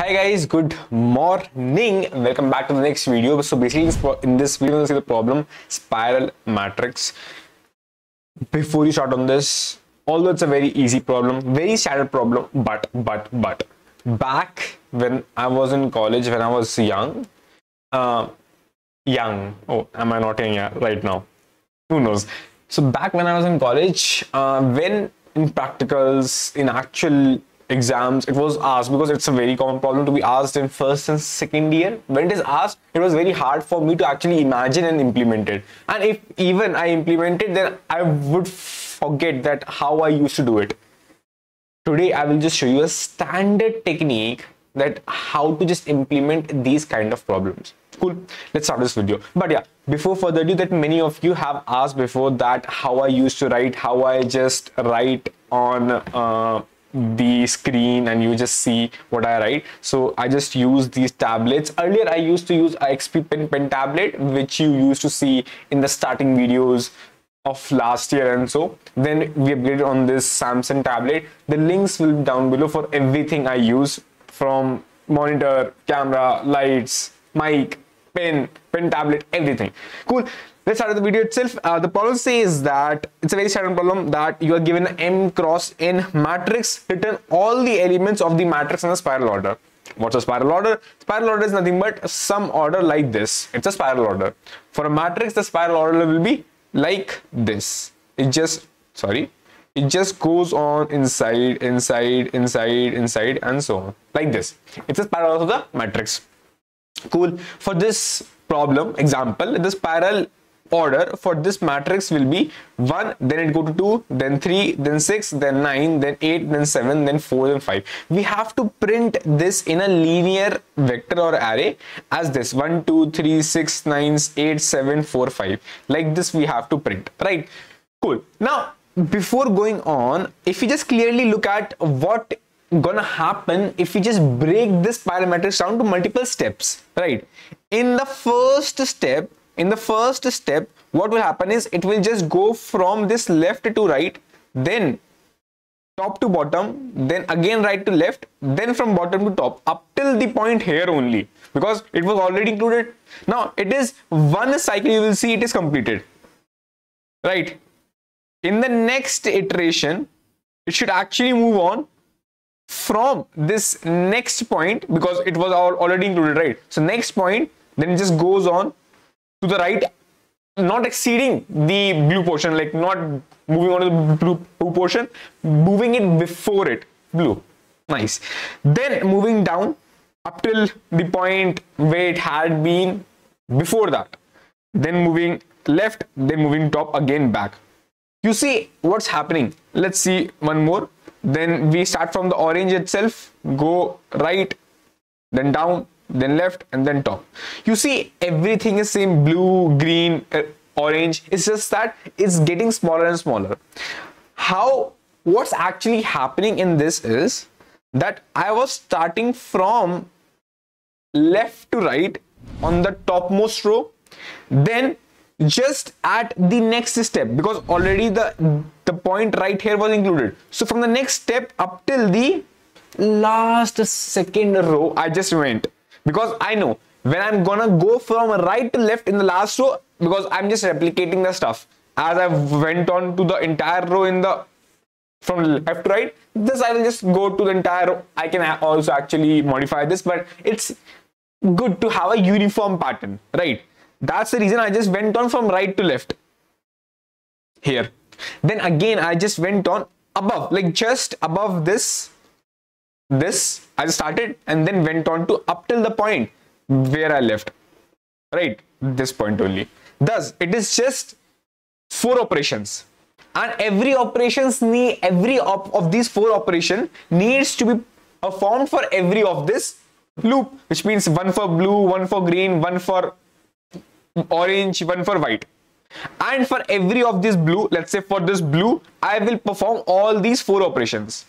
Hi guys, good morning. Welcome back to the next video. So basically in this video, we'll see the problem spiral matrix. Before you start on this, although it's a very easy problem, very standard problem, but, but, but, back when I was in college, when I was young, uh, young, oh, am I not yeah, right now? Who knows? So back when I was in college, uh, when in practicals, in actual exams it was asked because it's a very common problem to be asked in first and second year. When it is asked it was very hard for me to actually imagine and implement it. And if even i implemented then i would forget that how i used to do it. Today i will just show you a standard technique that how to just implement these kind of problems. Cool. Let's start this video. But yeah before further ado that many of you have asked before that how i used to write how i just write on uh, the screen and you just see what I write. So I just use these tablets. Earlier I used to use XP Pen Pen tablet, which you used to see in the starting videos of last year and so then we upgraded on this Samsung tablet. The links will be down below for everything I use from monitor, camera, lights, mic, pen, pen tablet, everything. Cool let's start with the video itself. Uh, the problem says that it's a very standard problem that you are given m cross n matrix return all the elements of the matrix in a spiral order. What's a spiral order? Spiral order is nothing but some order like this. It's a spiral order. For a matrix the spiral order will be like this. It just sorry it just goes on inside inside inside inside and so on. Like this. It's a spiral of the matrix. Cool. For this problem example the spiral order for this matrix will be 1 then it go to 2 then 3 then 6 then 9 then 8 then 7 then 4 then 5 we have to print this in a linear vector or array as this. 1 2 3 6 9 8 7 4 5 like this we have to print right? Cool. Now before going on if you just clearly look at what gonna happen if we just break this spiral matrix down to multiple steps right? In the first step in the first step what will happen is it will just go from this left to right then top to bottom then again right to left then from bottom to top up till the point here only because it was already included. Now it is one cycle you will see it is completed right? In the next iteration it should actually move on from this next point because it was already included right? So next point then it just goes on to the right not exceeding the blue portion like not moving on to the blue, blue portion moving it before it blue. Nice. Then moving down up till the point where it had been before that. Then moving left then moving top again back. You see what's happening. Let's see one more. Then we start from the orange itself go right then down then left and then top. You see everything is same blue green uh, orange. It's just that it's getting smaller and smaller. How what's actually happening in this is that i was starting from left to right on the topmost row then just at the next step because already the the point right here was included. So from the next step up till the last second row i just went because I know when I'm gonna go from right to left in the last row because I'm just replicating the stuff. As I went on to the entire row in the from left to right this I will just go to the entire row. I can also actually modify this but it's good to have a uniform pattern right? That's the reason I just went on from right to left here. Then again I just went on above like just above this this I started and then went on to up till the point where I left. Right this point only. Thus it is just four operations. And every operations need every op of these four operation needs to be performed for every of this loop which means one for blue one for green one for orange one for white. And for every of this blue let's say for this blue i will perform all these four operations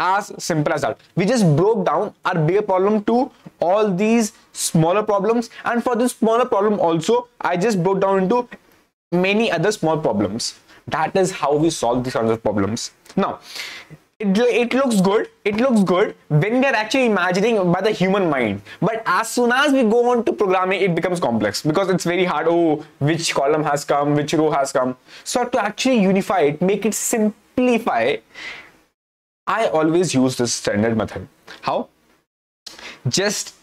as simple as that. We just broke down our bigger problem to all these smaller problems. And for this smaller problem also i just broke down into many other small problems. That is how we solve these kinds of problems. Now it, it looks good. It looks good when we are actually imagining by the human mind. But as soon as we go on to programming it becomes complex because it's very hard. Oh which column has come? Which row has come? So to actually unify it make it simplify i always use this standard method how just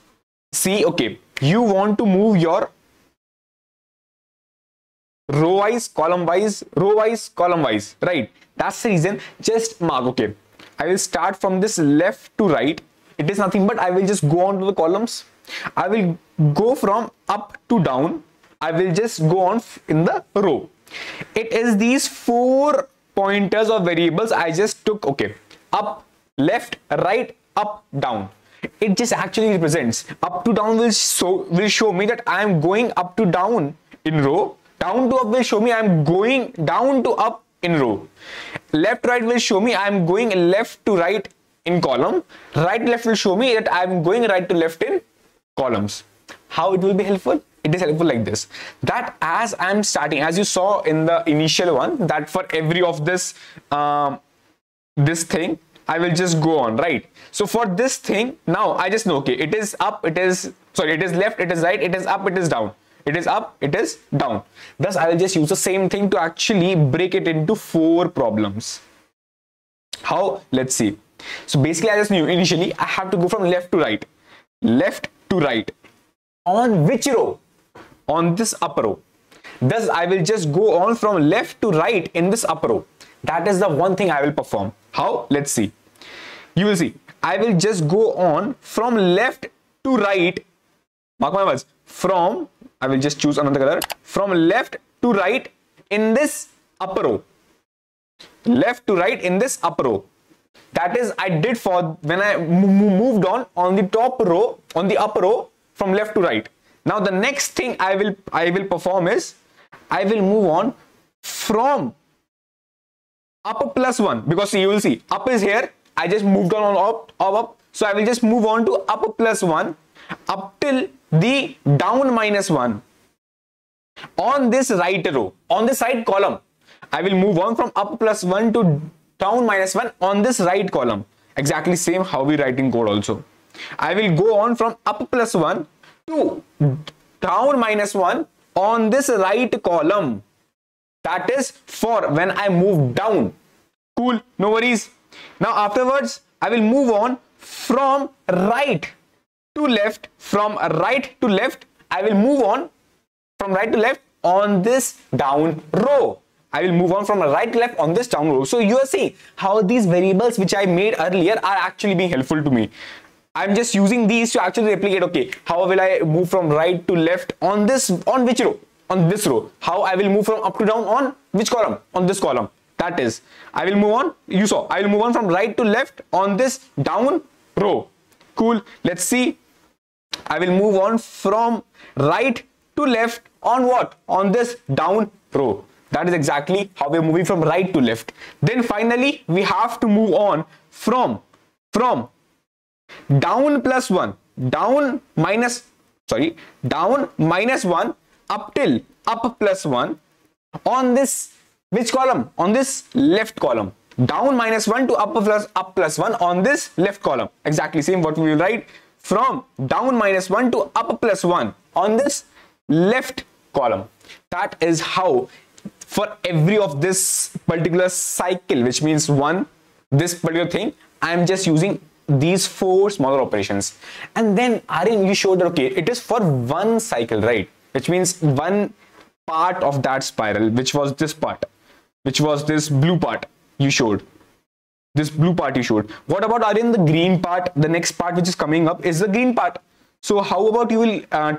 see okay you want to move your row wise column wise row wise column wise right that's the reason just mark okay I will start from this left to right. It is nothing but I will just go on to the columns. I will go from up to down. I will just go on in the row. It is these four pointers or variables I just took. Okay, up, left, right, up, down. It just actually represents up to down will show will show me that I am going up to down in row. Down to up will show me I am going down to up in row. Left right will show me I am going left to right in column. Right left will show me that I am going right to left in columns. How it will be helpful? It is helpful like this. That as I am starting, as you saw in the initial one, that for every of this um, this thing, I will just go on, right? So for this thing, now I just know, okay, it is up, it is, sorry, it is left, it is right, it is up, it is down. It is up it is down. Thus i will just use the same thing to actually break it into four problems. How? Let's see. So basically i just knew initially i have to go from left to right. Left to right. On which row? On this upper row. Thus i will just go on from left to right in this upper row that is the one thing i will perform. How? Let's see. You will see. I will just go on from left to right. Mark my words. From I will just choose another color. From left to right in this upper row. Left to right in this upper row. That is I did for when I moved on on the top row on the upper row from left to right. Now the next thing I will I will perform is I will move on from up plus one because you will see up is here. I just moved on, up, up up. So I will just move on to up plus one up till the down minus 1 on this right row on this right column. I will move on from up plus 1 to down minus 1 on this right column. Exactly same how we write in code also. I will go on from up plus 1 to down minus 1 on this right column that is for when I move down. Cool. No worries. Now afterwards I will move on from right to left. From right to left I will move on from right to left on this down row. I will move on from right to left on this down row. So you are seeing how these variables which I made earlier are actually being helpful to me. I'm just using these to actually replicate okay how will I move from right to left on this on which row on this row how I will move from up to down on which column on this column that is I will move on you saw I will move on from right to left on this down row cool let's see I will move on from right to left on what? On this down row. That is exactly how we're moving from right to left. Then finally, we have to move on from, from down plus 1, down minus, sorry, down minus 1 up till up plus 1 on this, which column? On this left column. Down minus 1 to up plus, up plus 1 on this left column. Exactly same what we will write from down minus 1 to up plus 1 on this left column. That is how for every of this particular cycle, which means one, this particular thing, I'm just using these four smaller operations. And then Aryan, you showed okay, it is for one cycle, right? Which means one part of that spiral, which was this part, which was this blue part you showed this blue part you showed. What about are in the green part? The next part which is coming up is the green part. So how about you will uh,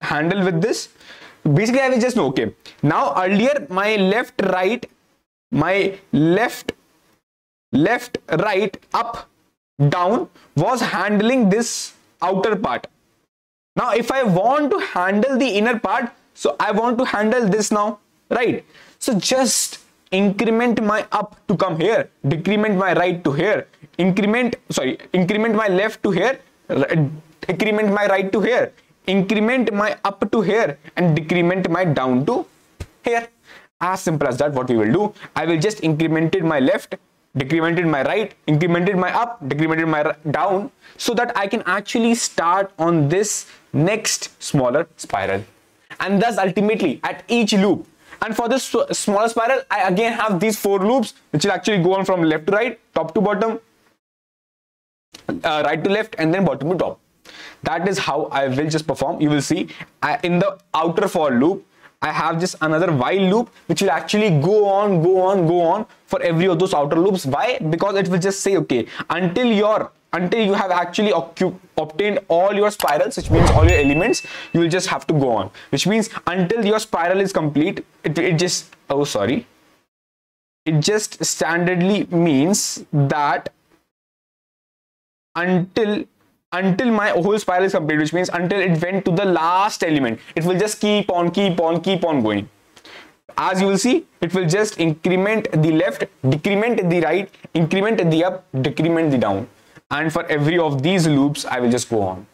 handle with this? Basically, I will just know, okay, now earlier my left, right, my left, left, right, up, down was handling this outer part. Now, if I want to handle the inner part, so I want to handle this now, right? So just increment my up to come here decrement my right to here increment sorry increment my left to here decrement my right to here increment my up to here and decrement my down to here as simple as that what we will do i will just incremented my left decremented my right, incremented my up, decremented my down, so that I can actually start on this next smaller spiral. And thus ultimately at each loop, and for this smaller spiral, I again have these four loops, which will actually go on from left to right, top to bottom, uh, right to left, and then bottom to top. That is how I will just perform. You will see I, in the outer for loop, I have just another while loop which will actually go on, go on, go on for every of those outer loops. Why? Because it will just say, okay, until your until you have actually obtained all your spirals, which means all your elements, you will just have to go on. Which means until your spiral is complete, it, it just, oh, sorry. It just standardly means that until until my whole spiral is complete, which means until it went to the last element. It will just keep on, keep on, keep on going. As you will see, it will just increment the left, decrement the right, increment the up, decrement the down. And for every of these loops, I will just go on.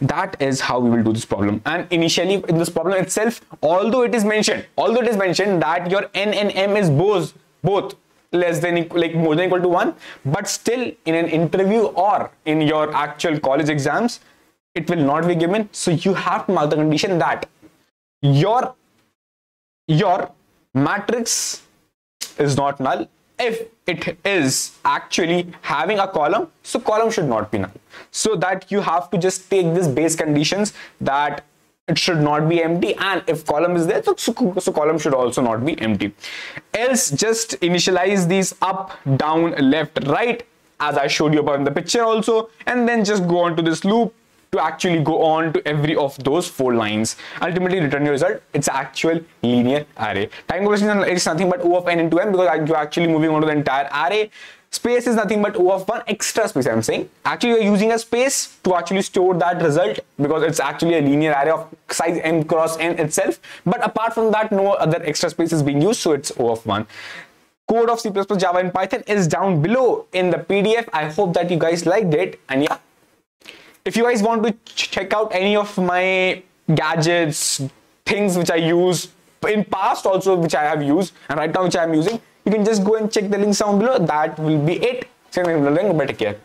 That is how we will do this problem. And initially in this problem itself, although it is mentioned, although it is mentioned that your N and M is both, both less than like more than equal to 1 but still in an interview or in your actual college exams it will not be given so you have to mark the condition that your your matrix is not null if it is actually having a column so column should not be null. So that you have to just take this base conditions that it should not be empty and if column is there so, so, column should also not be empty. Else just initialize these up down left right as i showed you above in the picture also and then just go on to this loop to actually go on to every of those four lines ultimately return your result it's actual linear array time conversion is nothing but o of n into n because you're actually moving on to the entire array Space is nothing but O of one extra space I'm saying. Actually you're using a space to actually store that result because it's actually a linear array of size m cross n itself. But apart from that no other extra space is being used so it's O of 1 code of C++, Java and Python is down below in the PDF. I hope that you guys liked it. And yeah, if you guys want to ch check out any of my gadgets, things which I use in past also which I have used and right now which I am using, you can just go and check the links down below. That will be it. Thing but take care